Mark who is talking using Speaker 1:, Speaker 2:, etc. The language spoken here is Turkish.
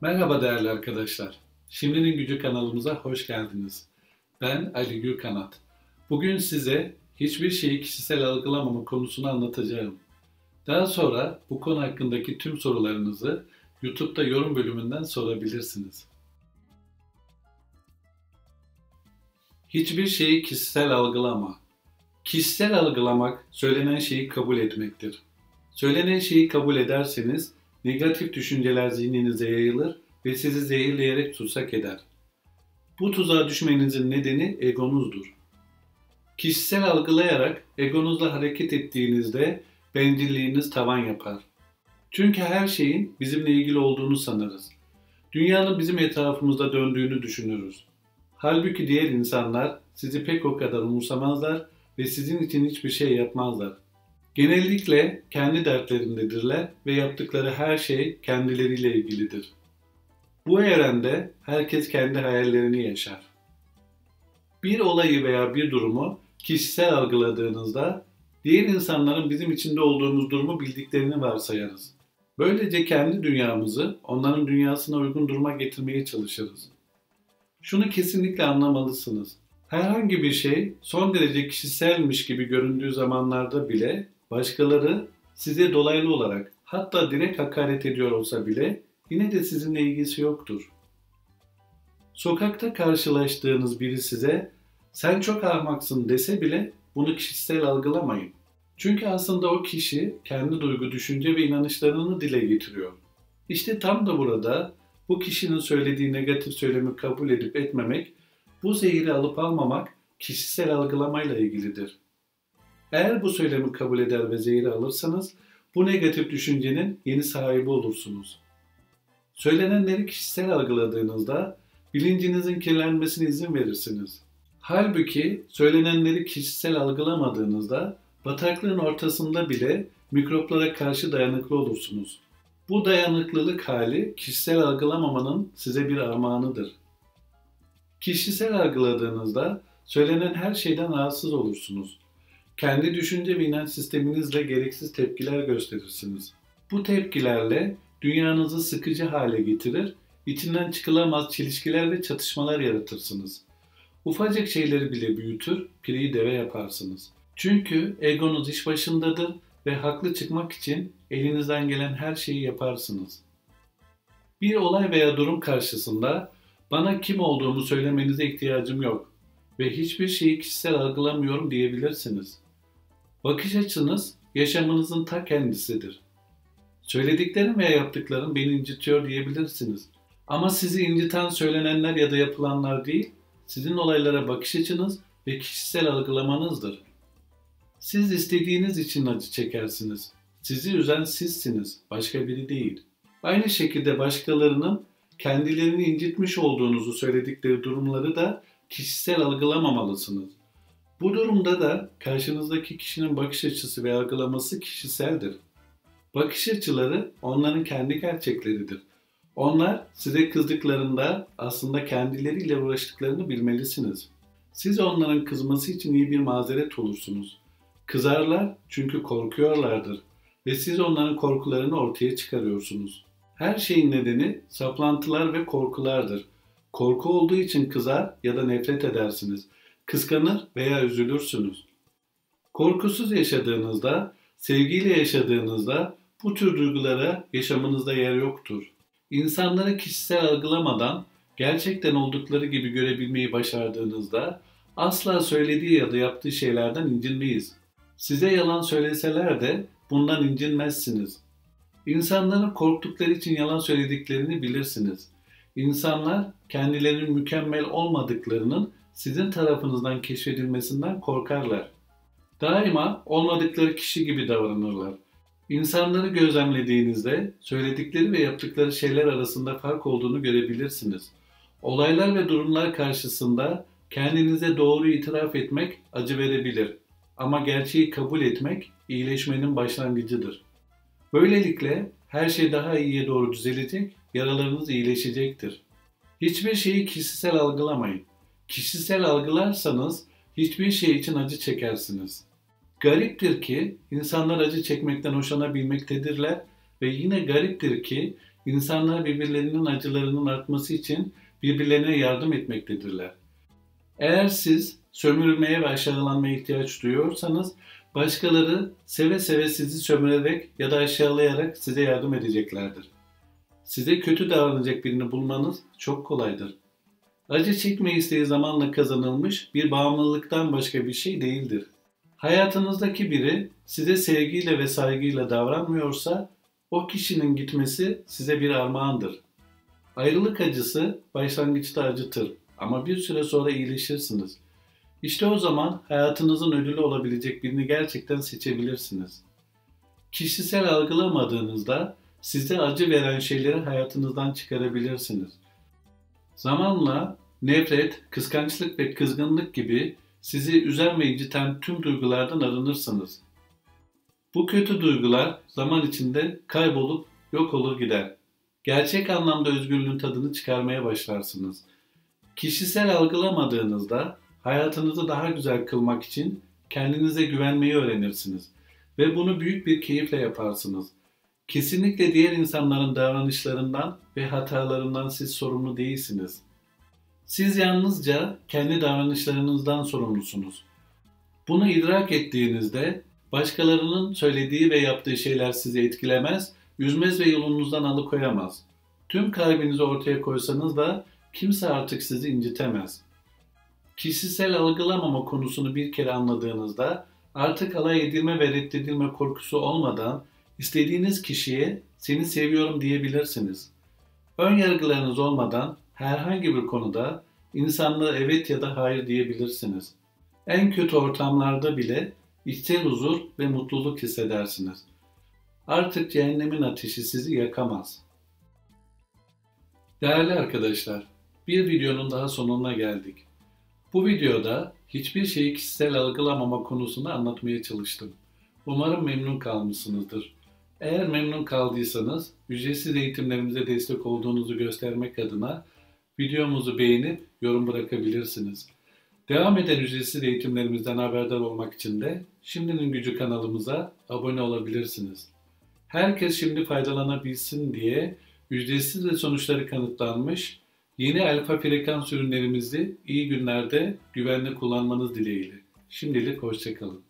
Speaker 1: Merhaba değerli arkadaşlar. Şimdinin Gücü kanalımıza hoş geldiniz. Ben Ali Gürkanat. Bugün size hiçbir şeyi kişisel algılamama konusunu anlatacağım. Daha sonra bu konu hakkındaki tüm sorularınızı YouTube'da yorum bölümünden sorabilirsiniz. Hiçbir şeyi kişisel algılama. Kişisel algılamak söylenen şeyi kabul etmektir. Söylenen şeyi kabul ederseniz negatif düşünceler zihninize yayılır ve sizi zehirleyerek tutsak eder. Bu tuzağa düşmenizin nedeni egonuzdur. Kişisel algılayarak egonuzla hareket ettiğinizde bencilliğiniz tavan yapar. Çünkü her şeyin bizimle ilgili olduğunu sanırız. Dünyanın bizim etrafımızda döndüğünü düşünürüz. Halbuki diğer insanlar sizi pek o kadar umursamazlar ve sizin için hiçbir şey yapmazlar. Genellikle kendi dertlerindedirler ve yaptıkları her şey kendileriyle ilgilidir. Bu evrende herkes kendi hayallerini yaşar. Bir olayı veya bir durumu kişisel algıladığınızda diğer insanların bizim içinde olduğumuz durumu bildiklerini varsayarız. Böylece kendi dünyamızı onların dünyasına uygun duruma getirmeye çalışırız. Şunu kesinlikle anlamalısınız. Herhangi bir şey son derece kişiselmiş gibi göründüğü zamanlarda bile başkaları size dolaylı olarak hatta direkt hakaret ediyor olsa bile yine de sizinle ilgisi yoktur. Sokakta karşılaştığınız biri size sen çok ahmaksın dese bile bunu kişisel algılamayın. Çünkü aslında o kişi kendi duygu, düşünce ve inanışlarını dile getiriyor. İşte tam da burada bu kişinin söylediği negatif söylemi kabul edip etmemek, bu zehiri alıp almamak kişisel algılamayla ilgilidir. Eğer bu söylemi kabul eder ve zehiri alırsanız bu negatif düşüncenin yeni sahibi olursunuz. Söylenenleri kişisel algıladığınızda bilincinizin kirlenmesine izin verirsiniz. Halbuki söylenenleri kişisel algılamadığınızda bataklığın ortasında bile mikroplara karşı dayanıklı olursunuz. Bu dayanıklılık hali kişisel algılamamanın size bir armağanıdır. Kişisel algıladığınızda söylenen her şeyden rahatsız olursunuz. Kendi düşünce ve inanç sisteminizle gereksiz tepkiler gösterirsiniz. Bu tepkilerle dünyanızı sıkıcı hale getirir, içinden çıkılamaz çelişkiler ve çatışmalar yaratırsınız. Ufacık şeyleri bile büyütür, pireyi deve yaparsınız. Çünkü egonuz iş başındadır ve haklı çıkmak için elinizden gelen her şeyi yaparsınız. Bir olay veya durum karşısında bana kim olduğumu söylemenize ihtiyacım yok ve hiçbir şeyi kişisel algılamıyorum diyebilirsiniz. Bakış açınız yaşamınızın ta kendisidir. Söylediklerim veya yaptıklarım beni incitiyor diyebilirsiniz. Ama sizi inciten söylenenler ya da yapılanlar değil, sizin olaylara bakış açınız ve kişisel algılamanızdır. Siz istediğiniz için acı çekersiniz. Sizi üzen sizsiniz, başka biri değil. Aynı şekilde başkalarının kendilerini incitmiş olduğunuzu söyledikleri durumları da kişisel algılamamalısınız. Bu durumda da karşınızdaki kişinin bakış açısı ve algılaması kişiseldir. Bakış açıları onların kendi gerçekleridir. Onlar size kızdıklarında aslında kendileriyle uğraştıklarını bilmelisiniz. Siz onların kızması için iyi bir mazeret olursunuz. Kızarlar çünkü korkuyorlardır ve siz onların korkularını ortaya çıkarıyorsunuz. Her şeyin nedeni saplantılar ve korkulardır. Korku olduğu için kızar ya da nefret edersiniz. Kıskanır veya üzülürsünüz. Korkusuz yaşadığınızda, sevgiyle yaşadığınızda bu tür duygulara yaşamınızda yer yoktur. İnsanları kişisel algılamadan gerçekten oldukları gibi görebilmeyi başardığınızda asla söylediği ya da yaptığı şeylerden incinmeyiz. Size yalan söyleseler de bundan incinmezsiniz. İnsanların korktukları için yalan söylediklerini bilirsiniz. İnsanlar kendilerinin mükemmel olmadıklarının sizin tarafınızdan keşfedilmesinden korkarlar. Daima olmadıkları kişi gibi davranırlar. İnsanları gözlemlediğinizde söyledikleri ve yaptıkları şeyler arasında fark olduğunu görebilirsiniz. Olaylar ve durumlar karşısında kendinize doğru itiraf etmek acı verebilir. Ama gerçeği kabul etmek iyileşmenin başlangıcıdır. Böylelikle her şey daha iyiye doğru düzelecek, yaralarınız iyileşecektir. Hiçbir şeyi kişisel algılamayın. Kişisel algılarsanız hiçbir şey için acı çekersiniz. Gariptir ki insanlar acı çekmekten hoşlanabilmektedirler ve yine gariptir ki insanlar birbirlerinin acılarının artması için birbirlerine yardım etmektedirler. Eğer siz sömürülmeye ve aşağılanmaya ihtiyaç duyuyorsanız başkaları seve seve sizi sömürerek ya da aşağılayarak size yardım edeceklerdir. Size kötü davranacak birini bulmanız çok kolaydır. Acı çekme isteği zamanla kazanılmış bir bağımlılıktan başka bir şey değildir. Hayatınızdaki biri size sevgiyle ve saygıyla davranmıyorsa o kişinin gitmesi size bir armağandır. Ayrılık acısı başlangıçta acıtır ama bir süre sonra iyileşirsiniz. İşte o zaman hayatınızın ödülü olabilecek birini gerçekten seçebilirsiniz. Kişisel algılamadığınızda size acı veren şeyleri hayatınızdan çıkarabilirsiniz. Zamanla nefret, kıskançlık ve kızgınlık gibi sizi üzen ve inciten tüm duygulardan arınırsınız. Bu kötü duygular zaman içinde kaybolup yok olur gider. Gerçek anlamda özgürlüğün tadını çıkarmaya başlarsınız. Kişisel algılamadığınızda hayatınızı daha güzel kılmak için kendinize güvenmeyi öğrenirsiniz ve bunu büyük bir keyifle yaparsınız. Kesinlikle diğer insanların davranışlarından ve hatalarından siz sorumlu değilsiniz. Siz yalnızca kendi davranışlarınızdan sorumlusunuz. Bunu idrak ettiğinizde başkalarının söylediği ve yaptığı şeyler sizi etkilemez, üzmez ve yolunuzdan alıkoyamaz. Tüm kalbinizi ortaya koysanız da kimse artık sizi incitemez. Kişisel algılamama konusunu bir kere anladığınızda artık alay edilme ve reddedilme korkusu olmadan istediğiniz kişiye seni seviyorum diyebilirsiniz. Ön yargılarınız olmadan herhangi bir konuda insanlara evet ya da hayır diyebilirsiniz. En kötü ortamlarda bile içsel huzur ve mutluluk hissedersiniz. Artık cehennemin ateşi sizi yakamaz. Değerli arkadaşlar, bir videonun daha sonuna geldik. Bu videoda hiçbir şeyi kişisel algılamama konusunu anlatmaya çalıştım. Umarım memnun kalmışsınızdır. Eğer memnun kaldıysanız ücretsiz eğitimlerimize destek olduğunuzu göstermek adına videomuzu beğenip yorum bırakabilirsiniz. Devam eden ücretsiz eğitimlerimizden haberdar olmak için de Şimdinin Gücü kanalımıza abone olabilirsiniz. Herkes şimdi faydalanabilsin diye ücretsiz ve sonuçları kanıtlanmış yeni alfa frekans ürünlerimizi iyi günlerde güvenli kullanmanız dileğiyle. Şimdilik hoşçakalın.